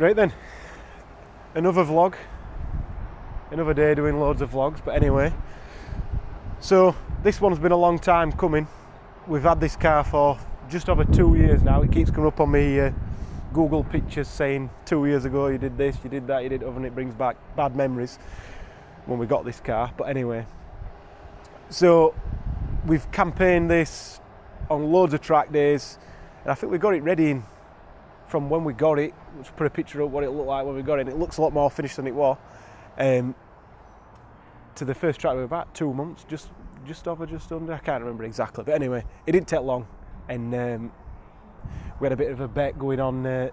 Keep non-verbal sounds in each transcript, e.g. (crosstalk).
Right then, another vlog. Another day doing loads of vlogs, but anyway. So, this one's been a long time coming. We've had this car for just over two years now. It keeps coming up on me uh, Google pictures saying two years ago you did this, you did that, you did other, and it brings back bad memories when we got this car. But anyway, so we've campaigned this on loads of track days, and I think we got it ready in, from when we got it. Let's put a picture of what it looked like when we got it. It looks a lot more finished than it was. Um, to the first track, we were about two months, just just over, just under. I can't remember exactly, but anyway, it didn't take long, and um, we had a bit of a bet going on uh,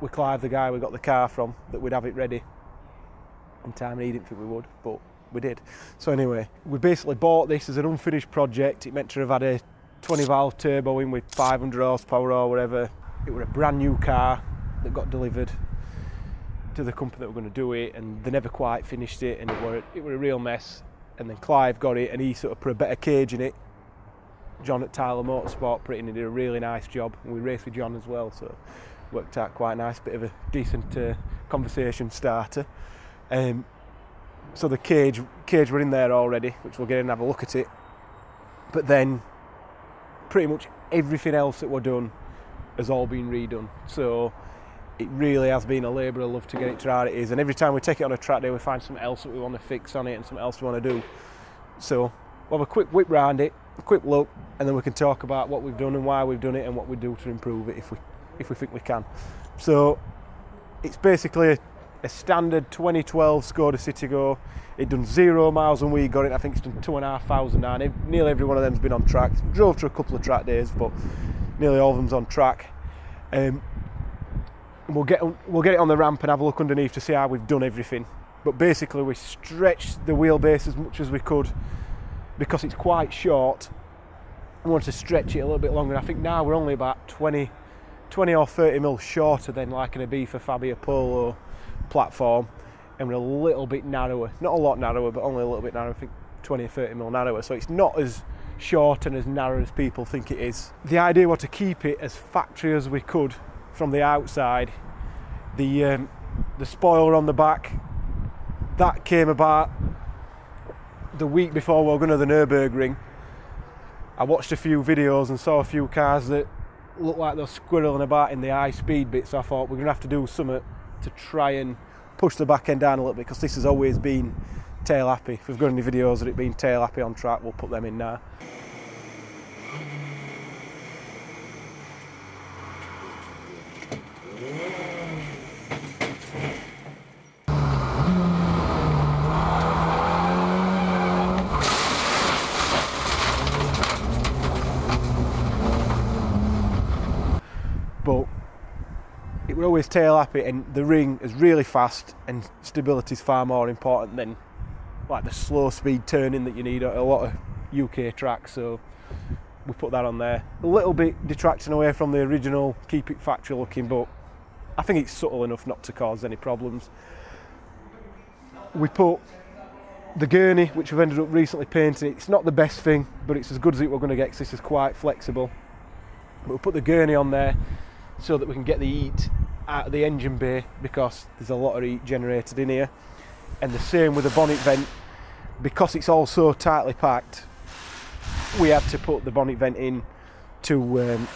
with Clive, the guy we got the car from, that we'd have it ready in time, and he didn't think we would, but we did. So anyway, we basically bought this as an unfinished project. It meant to have had a 20 valve turbo in with 500 horsepower or whatever. It were a brand new car that got delivered to the company that were going to do it, and they never quite finished it, and it were it were a real mess. And then Clive got it, and he sort of put a better cage in it. John at Tyler Motorsport put it in and did a really nice job. And we raced with John as well, so worked out quite nice. Bit of a decent uh, conversation starter. Um, so the cage cage were in there already, which we'll get in and have a look at it. But then pretty much everything else that we're done has all been redone. So it really has been a labour of love to get it to where it is. And every time we take it on a track day, we find something else that we want to fix on it and something else we want to do. So we'll have a quick whip round it, a quick look, and then we can talk about what we've done and why we've done it and what we do to improve it if we if we think we can. So it's basically a, a standard 2012 Skoda Citigo. It done zero miles when we got it. I think it's done two and a half thousand now. Nearly every one of them's been on track. Drove to a couple of track days, but nearly all of them's on track. Um, we'll get we'll get it on the ramp and have a look underneath to see how we've done everything. But basically, we stretched the wheelbase as much as we could because it's quite short. We want to stretch it a little bit longer. I think now we're only about 20, 20 or 30 mil shorter than like an Ibiza Fabia Polo platform, and we're a little bit narrower. Not a lot narrower, but only a little bit narrower. I think 20 or 30 mil narrower. So it's not as short and as narrow as people think it is. The idea was to keep it as factory as we could from the outside. The um, the spoiler on the back that came about the week before we were going to the Nurburgring. I watched a few videos and saw a few cars that looked like they're squirreling about in the high speed bits. I thought we're going to have to do something to try and push the back end down a little bit because this has always been tail happy. If we've got any videos of it being tail happy on track, we'll put them in now. but it will always tail happy and the ring is really fast and stability is far more important than like the slow speed turning that you need at a lot of UK tracks so we put that on there. A little bit detracting away from the original keep it factory looking but I think it's subtle enough not to cause any problems. We put the gurney which we've ended up recently painting it's not the best thing but it's as good as it we're going to get because this is quite flexible. But we put the gurney on there so that we can get the heat out of the engine bay because there's a lot of heat generated in here. And the same with the bonnet vent, because it's all so tightly packed, we had to put the bonnet vent in to um,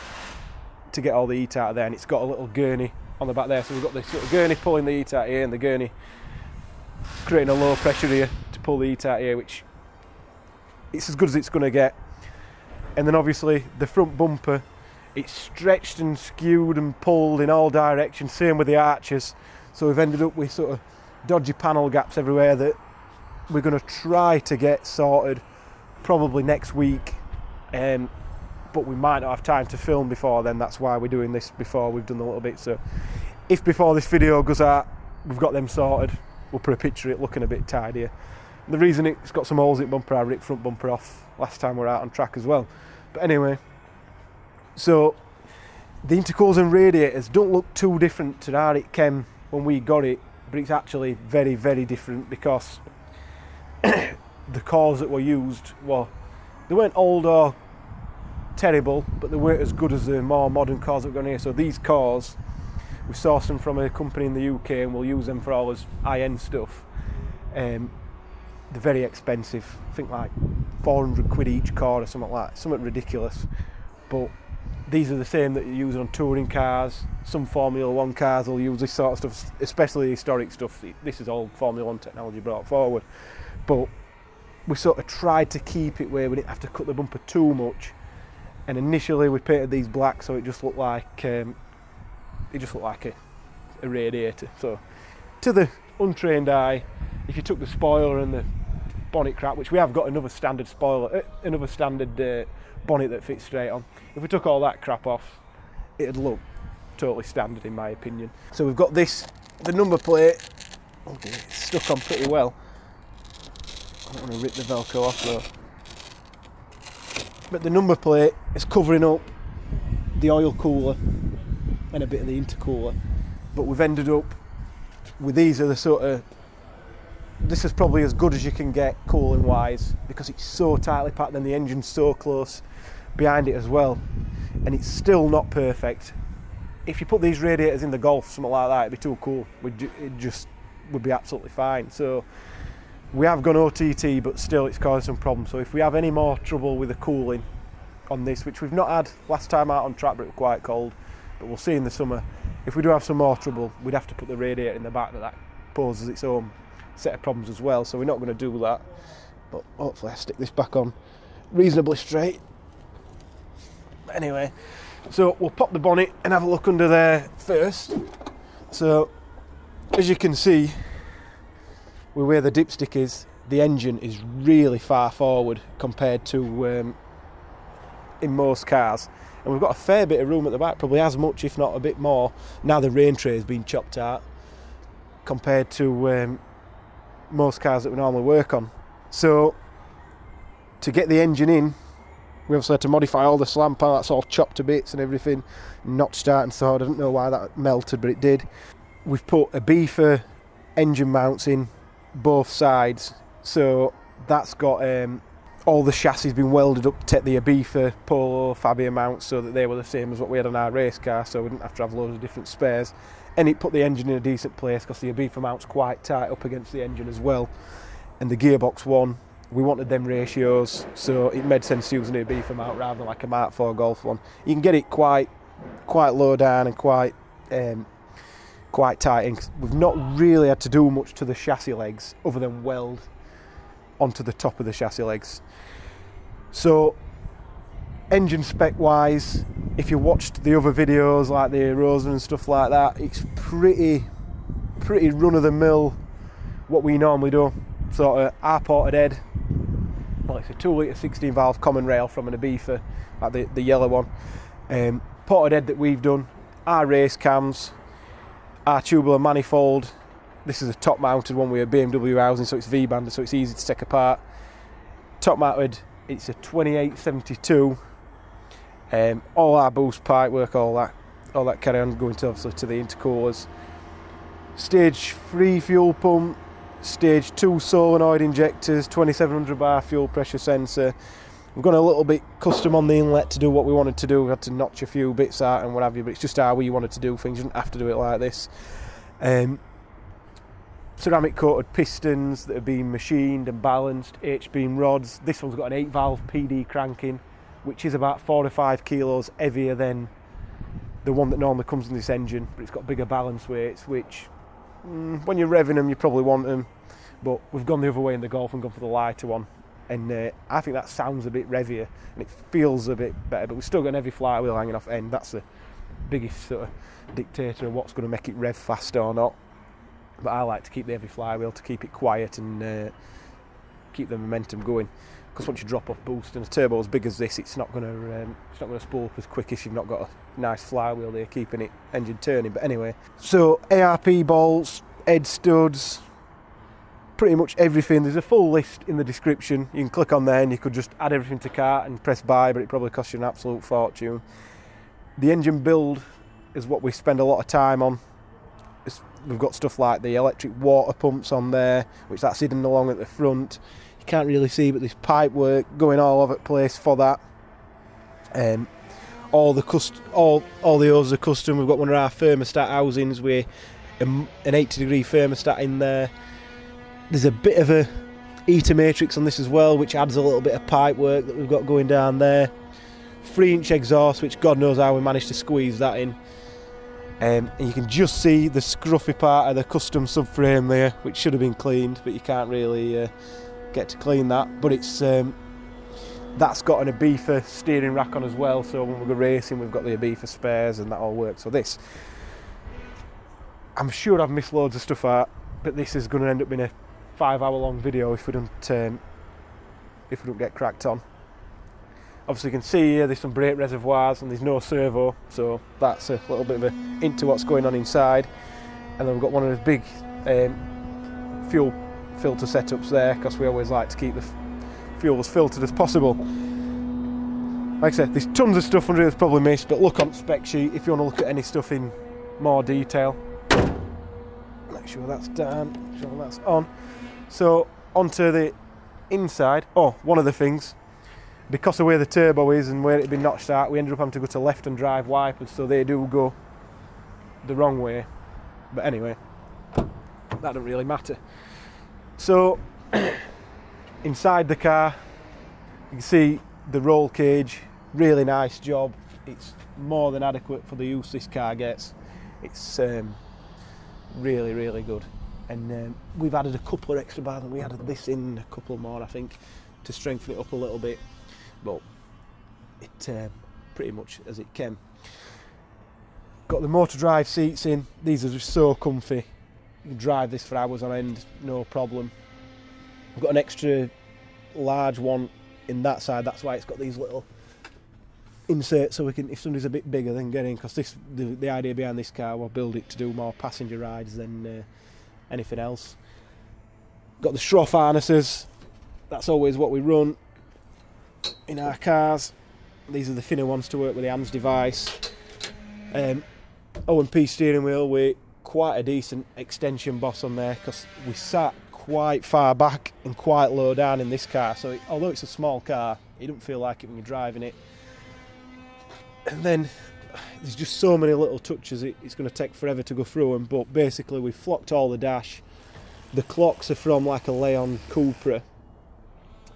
to get all the heat out of there. And it's got a little gurney on the back there, so we've got this of gurney pulling the heat out here, and the gurney creating a low pressure here to pull the heat out here, which it's as good as it's going to get. And then obviously the front bumper it's stretched and skewed and pulled in all directions. Same with the arches. So we've ended up with sort of dodgy panel gaps everywhere that we're going to try to get sorted probably next week. Um, but we might not have time to film before then. That's why we're doing this before we've done a little bit. So if before this video goes out, we've got them sorted, we'll put a picture of it looking a bit tidier. And the reason it's got some holes in bumper, I ripped front bumper off last time we were out on track as well. But anyway, so the intercooler and radiators don't look too different to how it came when we got it, but it's actually very, very different because (coughs) the cores that were used were they weren't old or terrible, but they weren't as good as the more modern cores that we've got here. So these cores We source them from a company in the UK and we'll use them for all this high-end stuff. Um, they're very expensive. I think like 400 quid each car or something like that. Something ridiculous. But these are the same that you use on touring cars. Some Formula One cars will use this sort of stuff, especially historic stuff. This is all Formula One technology brought forward. But we sort of tried to keep it where we didn't have to cut the bumper too much. And initially we painted these black so it just looked like um, it just looked like a, a radiator. So to the untrained eye, if you took the spoiler and the bonnet crap, which we have got another standard spoiler, uh, another standard uh, bonnet that fits straight on. If we took all that crap off, it'd look totally standard in my opinion. So we've got this, the number plate, oh it's stuck on pretty well. I don't want to rip the Velcro off though. But the number plate is covering up the oil cooler and a bit of the intercooler. But we've ended up with these are the sort of this is probably as good as you can get cooling wise because it's so tightly packed and the engine's so close behind it as well and it's still not perfect if you put these radiators in the golf something like that it'd be too cool it just would be absolutely fine so we have gone OTT but still it's causing some problems so if we have any more trouble with the cooling on this which we've not had last time out on track but it was quite cold but we'll see in the summer if we do have some more trouble we'd have to put the radiator in the back but that poses its own set of problems as well, so we're not going to do that. But hopefully, I stick this back on reasonably straight. Anyway, so we'll pop the bonnet and have a look under there first. So, as you can see, where the dipstick is, the engine is really far forward compared to um, in most cars. And we've got a fair bit of room at the back, probably as much, if not a bit more. Now the rain tray has been chopped out compared to um, most cars that we normally work on. So to get the engine in, we also had to modify all the slam that's all chopped to bits and everything, not starting so I don't know why that melted, but it did. We've put a beefer engine mounts in both sides, so that's got um, all the chassis been welded up to take the Ibiza, Polo, Fabia mounts so that they were the same as what we had on our race car, so we didn't have to have loads of different spares and it put the engine in a decent place because the Ibiza mount's quite tight up against the engine as well. And the gearbox one, we wanted them ratios, so it made sense using an Ibiza mount rather than like a Mark IV Golf one. You can get it quite, quite low down and quite, um, quite tight. And we've not really had to do much to the chassis legs other than weld onto the top of the chassis legs. So engine spec wise, if you watched the other videos like the Erosion and stuff like that, it's pretty, pretty run of the mill what we normally do. Sort of our ported head, well, it's a 2 litre 16 valve common rail from an Ibiza, like the, the yellow one. Um, ported head that we've done, our race cams, our tubular manifold. This is a top mounted one with a BMW housing, so it's V banded, so it's easy to take apart. Top mounted, it's a 2872 um, all our boost pipe work, all that, all that carry on going to obviously to the intercoolers. Stage three fuel pump, stage two solenoid injectors, 2700 bar fuel pressure sensor. We've gone a little bit custom on the inlet to do what we wanted to do. We had to notch a few bits out and what have you, but it's just how we wanted to do things. You didn't have to do it like this. Um, ceramic coated pistons that have been machined and balanced, H beam rods. This one's got an 8 valve PD cranking which is about four or five kilos heavier than the one that normally comes in this engine, but it's got bigger balance weights, which mm, when you're revving them, you probably want them. But we've gone the other way in the Golf and gone for the lighter one, and uh, I think that sounds a bit revier and it feels a bit better. But we've still got an heavy flywheel hanging off end. That's the biggest sort of dictator of what's going to make it rev faster or not. But I like to keep the heavy flywheel to keep it quiet and uh, keep the momentum going because once you drop off boost and a turbo as big as this, it's not going to um, it's not going to spool up as quick if you've not got a nice flywheel there keeping it engine turning. But anyway, so ARP bolts, head studs, pretty much everything. There's a full list in the description. You can click on there and you could just add everything to cart and press buy, but it probably costs you an absolute fortune. The engine build is what we spend a lot of time on. It's, we've got stuff like the electric water pumps on there, which that's hidden along at the front you can't really see, but there's pipe work going all over the place for that. Um, all the cust- all all the hoses are custom. We've got one of our thermostat housings with an 80 degree thermostat in there. There's a bit of a heater matrix on this as well, which adds a little bit of pipe work that we've got going down there. Three inch exhaust, which God knows how we managed to squeeze that in. Um, and you can just see the scruffy part of the custom subframe there, which should have been cleaned, but you can't really uh, get to clean that. But it's um, that's got an Ibiza steering rack on as well, so when we go racing, we've got the Ibiza spares, and that all works. So this, I'm sure I've missed loads of stuff out, but this is going to end up being a five-hour-long video if we don't um, if we don't get cracked on. Obviously, you can see here there's some brake reservoirs and there's no servo, so that's a little bit of a into what's going on inside. And then we've got one of those big um, fuel filter setups there because we always like to keep the fuel as filtered as possible. Like I said, there's tons of stuff under here that's probably missed, but look on the spec sheet if you want to look at any stuff in more detail. Make sure that's down, make sure that's on. So onto the inside. Oh, one of the things because of where the turbo is and where it had been notched out, we ended up having to go to left and drive wipers, so they do go the wrong way. But anyway, that doesn't really matter. So, (coughs) inside the car, you can see the roll cage, really nice job. It's more than adequate for the use this car gets. It's um, really, really good. And um, we've added a couple of extra bars, and we added this in, a couple more, I think, to strengthen it up a little bit but it um, pretty much as it came. Got the motor drive seats in. These are just so comfy. You can drive this for hours on end, no problem. I've got an extra large one in that side. That's why it's got these little inserts so we can, if somebody's a bit bigger, then get in. Because this, the, the idea behind this car, we'll build it to do more passenger rides than uh, anything else. Got the Schroth harnesses. That's always what we run in our cars. These are the thinner ones to work with the HANS device. Um, OMP steering wheel with quite a decent extension boss on there because we sat quite far back and quite low down in this car. So it, although it's a small car, you don't feel like it when you're driving it. And then there's just so many little touches. It, it's going to take forever to go through them. But basically, we flocked all the dash. The clocks are from like a Leon Cupra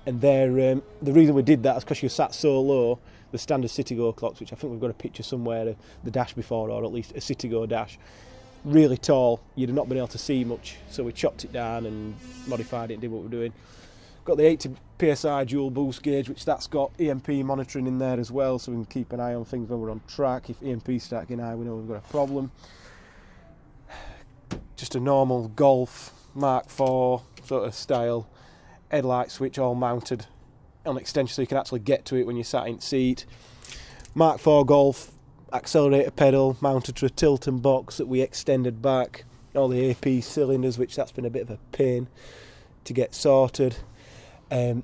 and they're, um, the reason we did that is because you sat so low, the standard Citigo clocks, which I think we've got a picture somewhere of the dash before, or at least a Citigo dash, really tall. You'd have not been able to see much, so we chopped it down and modified it and did what we're doing. Got the 80 psi dual boost gauge, which that's got EMP monitoring in there as well, so we can keep an eye on things when we're on track. If EMP start high, we know we've got a problem. Just a normal Golf Mark IV sort of style headlight switch all mounted on extension so you can actually get to it when you're sat in seat. Mark IV Golf accelerator pedal mounted to a Tilton box that we extended back. All the AP cylinders, which that's been a bit of a pain to get sorted. Um,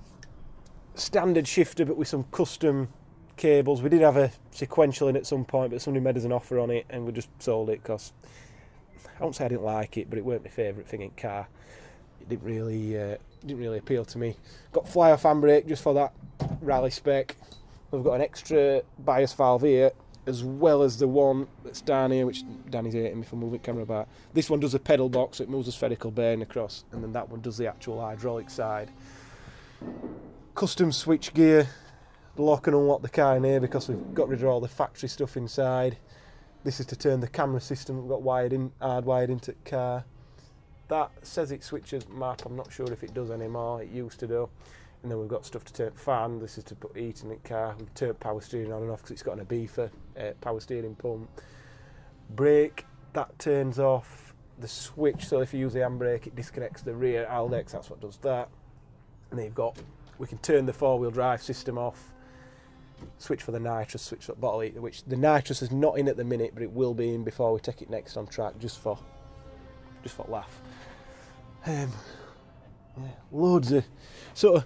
standard shifter, but with some custom cables. We did have a sequential in at some point, but somebody made us an offer on it, and we just sold it because I won't say I didn't like it, but it weren't my favourite thing in car. It didn't really uh, didn't really appeal to me. Got fly off handbrake just for that rally spec. We've got an extra bias valve here, as well as the one that's down here, which Danny's hating me for moving the camera about. This one does a pedal box, so it moves a spherical bearing across, and then that one does the actual hydraulic side. Custom switch gear, lock and unlock the car in here because we've got rid of all the factory stuff inside. This is to turn the camera system we've got wired in, hardwired into the car that says it switches map. I'm not sure if it does anymore. It used to do. And then we've got stuff to turn fan. This is to put heat in the car. We turn power steering on and off because it's got an Ibiza uh, power steering pump. Brake that turns off the switch. So if you use the handbrake, it disconnects the rear Haldex. That's what does that. And then you've got we can turn the four-wheel drive system off. Switch for the nitrous, switch for bottle heater, which the nitrous is not in at the minute, but it will be in before we take it next on track, just for just for laugh. Um, yeah, loads of of.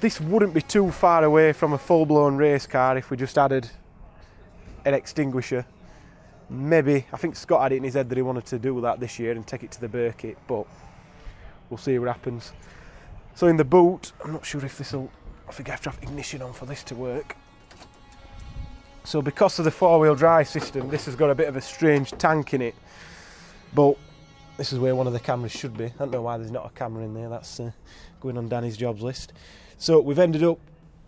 This wouldn't be too far away from a full-blown race car if we just added an extinguisher. Maybe I think Scott had it in his head that he wanted to do that this year and take it to the Birkett, but we'll see what happens. So in the boot, I'm not sure if this will. I think I have to have ignition on for this to work. So because of the four-wheel drive system, this has got a bit of a strange tank in it. But this is where one of the cameras should be. I don't know why there's not a camera in there. That's uh, going on Danny's jobs list. So we've ended up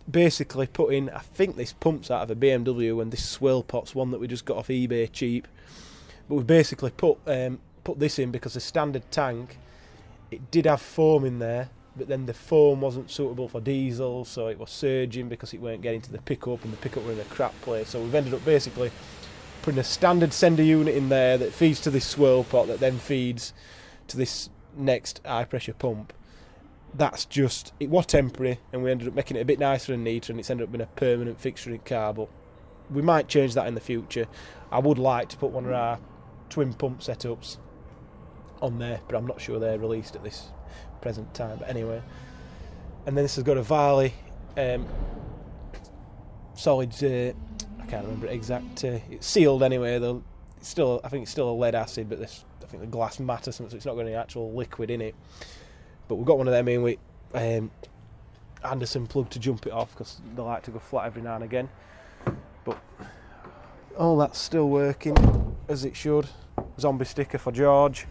basically putting, I think this pump's out of a BMW and this swirl pot's one that we just got off eBay cheap. But we've basically put um, put this in because the standard tank, it did have foam in there, but then the foam wasn't suitable for diesel, so it was surging because it weren't getting to the pickup, and the pickup were in a crap place. So we've ended up basically putting a standard sender unit in there that feeds to this swirl pot that then feeds to this next high pressure pump. That's just it was temporary, and we ended up making it a bit nicer and neater, and it's ended up being a permanent fixture in the car. But we might change that in the future. I would like to put one of our twin pump setups on there, but I'm not sure they're released at this present time. But anyway, and then this has got a Varley um, solid. Uh, I can't remember exact. Uh, it's sealed anyway. Still, I think it's still a lead acid, but this I think the glass matters, so it's not got any actual liquid in it. But we've got one of them in with um, Anderson plug to jump it off because they like to go flat every now and again. But all that's still working as it should. Zombie sticker for George.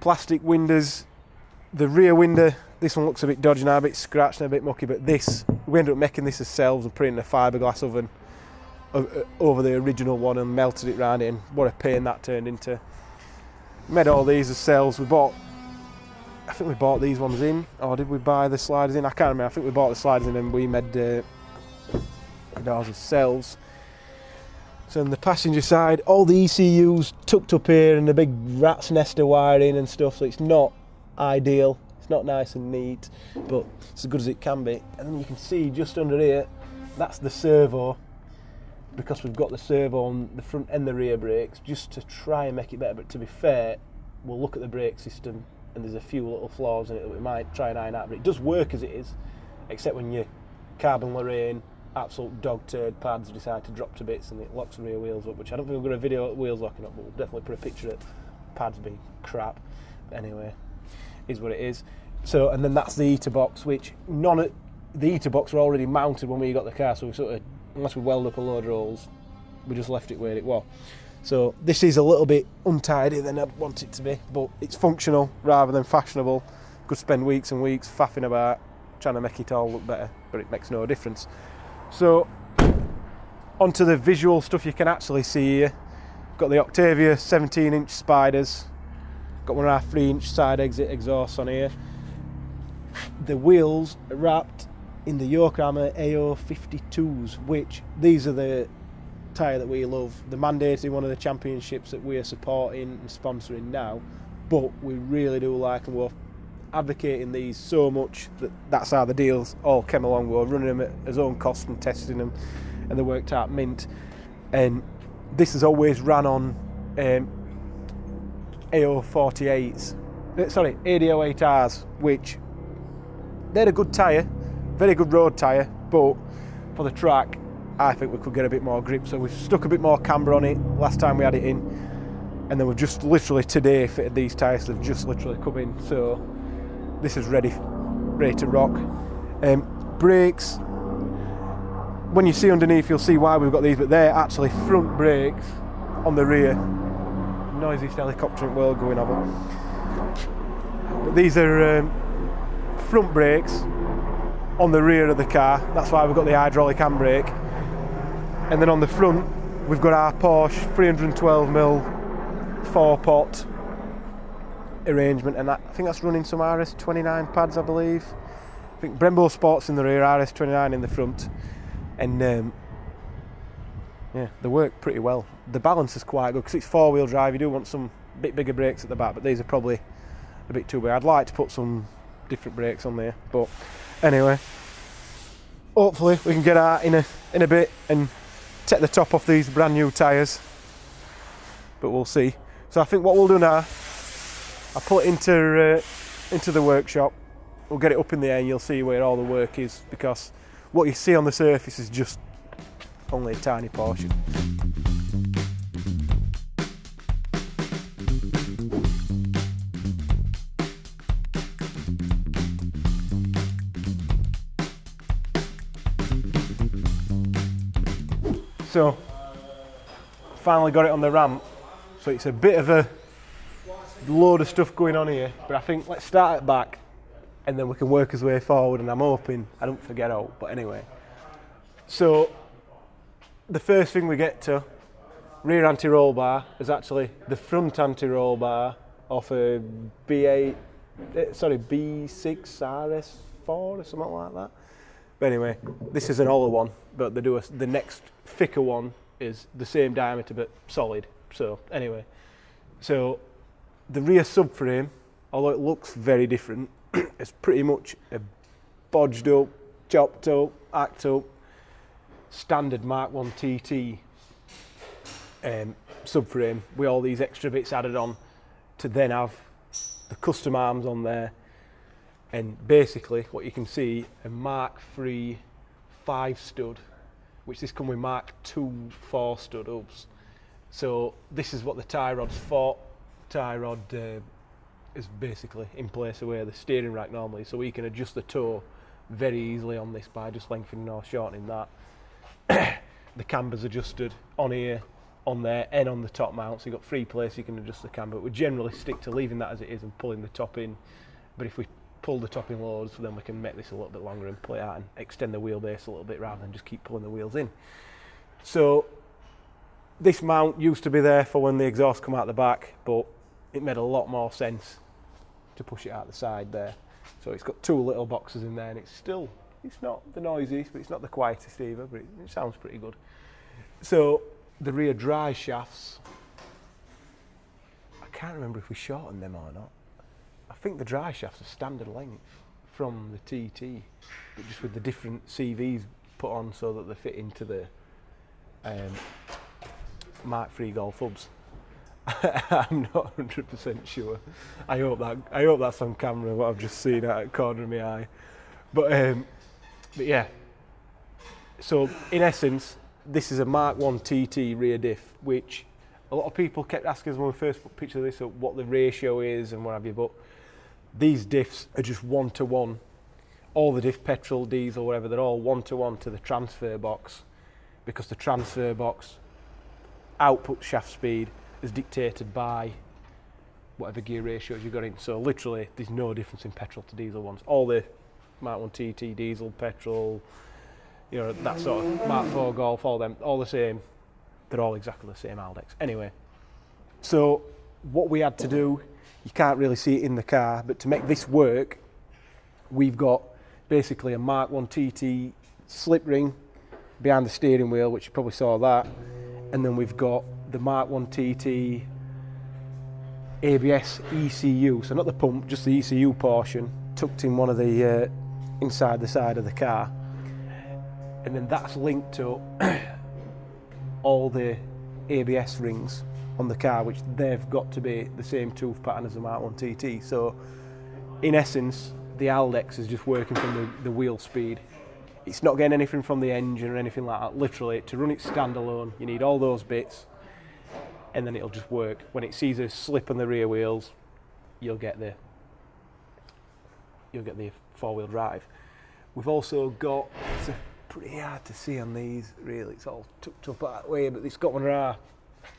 Plastic windows the rear window, this one looks a bit dodgy now, a bit scratched and a bit mucky, but this, we ended up making this ourselves and putting in a fiberglass oven over the original one and melted it round it, and what a pain that turned into. Made all these ourselves. We bought, I think we bought these ones in, or did we buy the sliders in? I can't remember. I think we bought the sliders in and we made uh, ours ourselves. So on the passenger side, all the ECUs tucked up here and the big rat's nest of wiring and stuff, so it's not ideal. It's not nice and neat, but it's as good as it can be. And then you can see just under here, that's the servo, because we've got the servo on the front and the rear brakes, just to try and make it better. But to be fair, we'll look at the brake system, and there's a few little flaws in it that we might try and iron out. But it does work as it is, except when your Carbone Lorraine absolute dog turd pads decide to drop to bits and it locks the rear wheels up, which I don't think we've got a video of wheels locking up, but we'll definitely put a picture of it. pads being crap. Anyway, is what it is. So, and then that's the eater box, which none of the eater box were already mounted when we got the car, so we sort of, unless we weld up a load of holes, we just left it where it was. So this is a little bit untidy than I'd want it to be, but it's functional rather than fashionable. Could spend weeks and weeks faffing about trying to make it all look better, but it makes no difference. So onto the visual stuff you can actually see here. Got the Octavia 17 inch spiders, Got one of our three inch side exit exhausts on here. The wheels are wrapped in the Yokohama A052s, which these are the tyre that we love. The mandated one of the championships that we are supporting and sponsoring now, but we really do like them. We're advocating these so much that that's how the deals all came along. We are running them at his own cost and testing them, and they worked out mint. And this has always ran on um, A048s, uh, sorry, AD08Rs, which they're a good tyre, very good road tyre, but for the track, I think we could get a bit more grip. So we've stuck a bit more camber on it last time we had it in, and then we've just literally today fitted these tyres. They've just literally come in, so this is ready, ready to rock. Um, brakes. When you see underneath, you'll see why we've got these, but they're actually front brakes on the rear noisiest helicopter in the world going over. But these are um, front brakes on the rear of the car. That's why we've got the hydraulic handbrake. And then on the front, we've got our Porsche 312mm four pot arrangement, and that, I think that's running some RS29 pads, I believe. I think Brembo Sports in the rear, RS29 in the front, and um, yeah, they work pretty well. The balance is quite good because it's four wheel drive. You do want some bit bigger brakes at the back, but these are probably a bit too big. I'd like to put some different brakes on there, but anyway, hopefully we can get out in a in a bit and take the top off these brand new tyres. But we'll see. So I think what we'll do now, I'll put it into uh, into the workshop. We'll get it up in the air and you'll see where all the work is because what you see on the surface is just only a tiny portion. So, finally got it on the ramp. So it's a bit of a load of stuff going on here, but I think let's start it back and then we can work our way forward and I'm hoping I don't forget out, but anyway. So, the first thing we get to, rear anti-roll bar, is actually the front anti-roll bar off a B8, eh, sorry, B6 RS4 or something like that. But anyway, this is an older one, but they do a, the next thicker one is the same diameter but solid. So anyway, so the rear subframe, although it looks very different, (clears throat) it's pretty much a bodged up, chopped up, act up, standard Mark 1 TT um, subframe with all these extra bits added on to then have the custom arms on there. And basically what you can see a Mark 3 5 stud which this come with Mark 2 4 stud hubs so this is what the tie rod's for tie rod uh, is basically in place of where the steering rack normally so we can adjust the toe very easily on this by just lengthening or shortening that (coughs) the camber's adjusted on here, on there, and on the top mount. So you've got three places you can adjust the camber. We generally stick to leaving that as it is and pulling the top in. But if we pull the topping loads, so then we can make this a little bit longer and play out and extend the wheelbase a little bit rather than just keep pulling the wheels in. So this mount used to be there for when the exhaust come out the back, but it made a lot more sense to push it out the side there. So it's got two little boxes in there and it's still it's not the noisiest, but it's not the quietest either, but it, it sounds pretty good. So the rear drive shafts, I can't remember if we shortened them or not. I think the drive shafts are standard length from the TT, but just with the different CVs put on so that they fit into the um, Mark III Golf hubs. (laughs) I'm not 100% sure. I hope that I hope that's on camera. What I've just seen out of the corner of my eye. But um, but yeah, so in essence, this is a Mark 1 TT rear diff, which a lot of people kept asking us when we first put picture of this, what the ratio is and what have you, but these diffs are just one to one. All the diff, petrol, diesel, whatever, they're all one to one to the transfer box because the transfer box output shaft speed is dictated by whatever gear ratios you've got in. So literally, there's no difference in petrol to diesel ones. All the Mark 1 TT, diesel, petrol, you know, that sort of Mark 4 Golf, all them, all the same. They're all exactly the same Haldex. Anyway, so what we had to do, you can't really see it in the car, but to make this work, we've got basically a Mark 1 TT slip ring behind the steering wheel, which you probably saw that, and then we've got the Mark 1 TT ABS ECU, so not the pump, just the ECU portion, tucked in one of the uh, inside the side of the car. And then that's linked to (coughs) all the ABS rings on the car, which they've got to be the same tooth pattern as the Mark 1 TT. So, in essence, the Haldex is just working from the, the wheel speed. It's not getting anything from the engine or anything like that. Literally, to run it standalone, you need all those bits, and then it'll just work. When it sees a slip on the rear wheels, you'll get the you'll get the four-wheel drive. We've also got, it's pretty hard to see on these really, it's all tucked up that way, but it's got one of our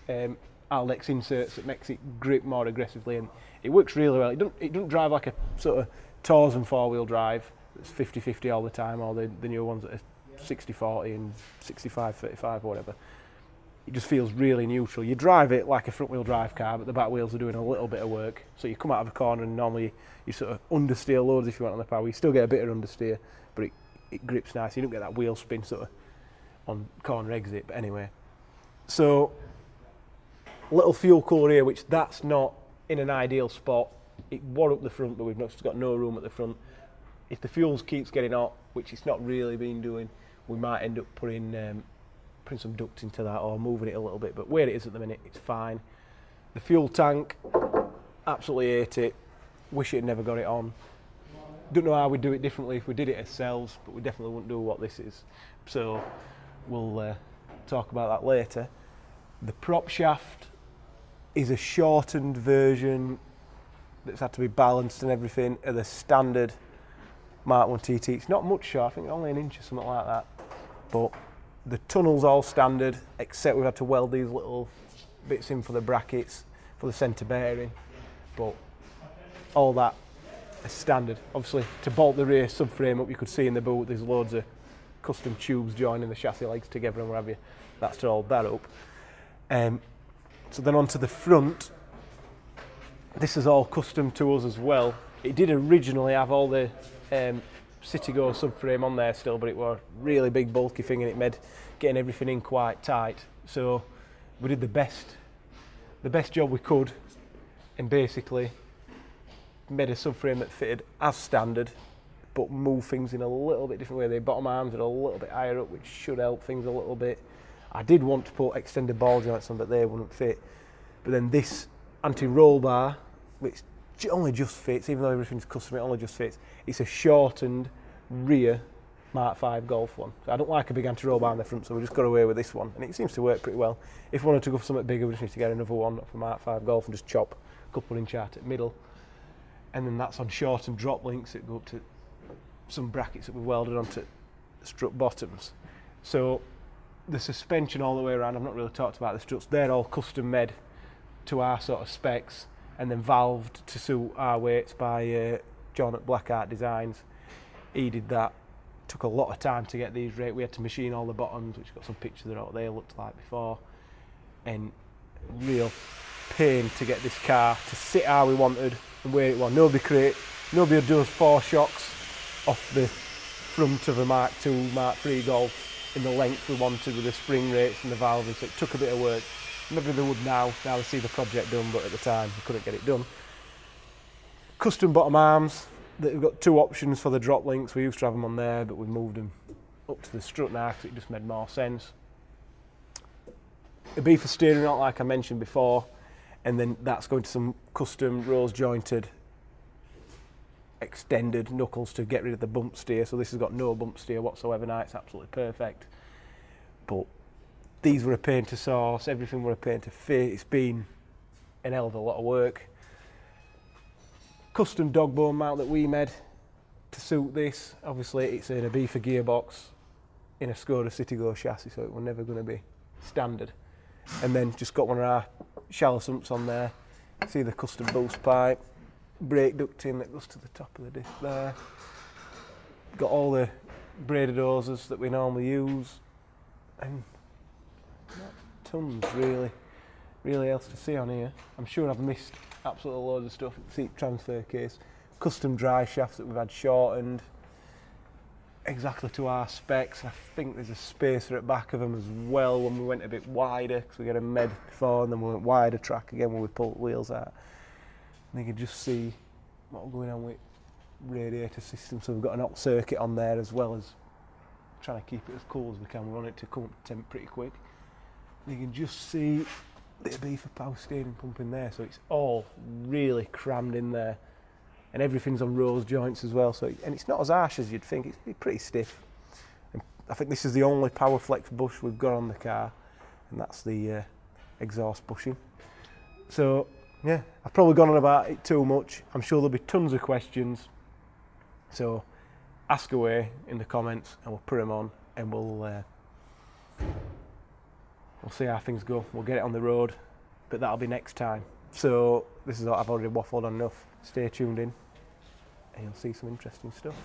um, Haldex inserts that makes it grip more aggressively and it works really well. It doesn't, it doesn't drive like a sort of Torsen four-wheel drive that's 50-50 all the time or the, the newer ones that are 60-40 and 65-35 or whatever it just feels really neutral. You drive it like a front wheel drive car, but the back wheels are doing a little bit of work. So you come out of a corner and normally you sort of understeer loads if you want on the power. You still get a bit of understeer, but it, it grips nice. You don't get that wheel spin sort of on corner exit. But anyway, so little fuel core here, which that's not in an ideal spot. It was up the front, but we've not got no room at the front. If the fuels keeps getting hot, which it's not really been doing, we might end up putting um, putting some duct into that or moving it a little bit. But where it is at the minute, it's fine. The fuel tank, absolutely hate it. Wish it had never got it on. Don't know how we'd do it differently if we did it ourselves, but we definitely wouldn't do what this is. So we'll uh, talk about that later. The prop shaft is a shortened version that's had to be balanced and everything of the standard Mark 1 TT. It's not much short, I think only an inch or something like that. But The tunnel's all standard, except we've had to weld these little bits in for the brackets, for the centre bearing. But all that is standard. Obviously, to bolt the rear subframe up, you could see in the boot there's loads of custom tubes joining the chassis legs together and what have you. That's to hold that up. Um, so then onto the front, this is all custom to us as well. It did originally have all the um, Citigo subframe on there still, but it was a really big bulky thing and it made getting everything in quite tight. So we did the best, the best job we could and basically made a subframe that fitted as standard but move things in a little bit different way. The bottom arms are a little bit higher up, which should help things a little bit. I did want to put extended ball joints on, but they wouldn't fit. But then this anti-roll bar, which only just fits, even though everything's custom, it only just fits. It's a shortened rear Mark 5 Golf one. So I don't like a big anti-roll bar in the front, so we just got away with this one, and it seems to work pretty well. If we wanted to go for something bigger, we just need to get another one for Mark 5 Golf and just chop a couple inch out at middle. And then that's on shortened drop links that go up to some brackets that we've welded onto strut bottoms. So the suspension all the way around, I've not really talked about the struts, they're all custom made to our sort of specs and then valved to suit our weights by uh, John at Black Art Designs. He did that. Took a lot of time to get these right. We had to machine all the bottoms, which got some pictures of what they looked like before. And real pain to get this car to sit how we wanted and where it was. Nobody create, nobody done four shocks off the front of a Mark II, Mark III Golf in the length we wanted with the spring rates and the valves. So it took a bit of work. Maybe they would now, now they see the project done, but at the time we couldn't get it done. Custom bottom arms, we've got two options for the drop links. We used to have them on there, but we moved them up to the strut now because it just made more sense. A beef for steering out, like I mentioned before, and then that's going to some custom rose jointed extended knuckles to get rid of the bump steer. So this has got no bump steer whatsoever now. It's absolutely perfect. But these were a pain to source, everything were a pain to fit. It's been an hell of a lot of work. Custom dog bone mount that we made to suit this. Obviously, it's in a Ibiza gearbox in a Skoda Citigo chassis, so it was never going to be standard. And then just got one of our shallow sumps on there. See the custom boost pipe, brake ducting that goes to the top of the disc there. Got all the braided hoses that we normally use, and not tons really, really else to see on here. I'm sure I've missed absolutely loads of stuff. Seat transfer case, custom dry shafts that we've had shortened exactly to our specs. I think there's a spacer at back of them as well when we went a bit wider because we got a med before and then we went wider track again when we pulled the wheels out. And you can just see what's going on with radiator system. So we've got an hot circuit on there as well as trying to keep it as cool as we can. We want it to come to temp pretty quick you can just see the Ibiza power steering pump in there, so it's all really crammed in there, and everything's on rose joints as well. So and it's not as harsh as you'd think; it's pretty stiff. And I think this is the only Powerflex bush we've got on the car, and that's the uh, exhaust bushing. So yeah, I've probably gone on about it too much. I'm sure there'll be tons of questions. So ask away in the comments, and we'll put them on, and we'll. Uh, we'll see how things go. We'll get it on the road, but that'll be next time. So this is I've already waffled on enough. Stay tuned in and you'll see some interesting stuff.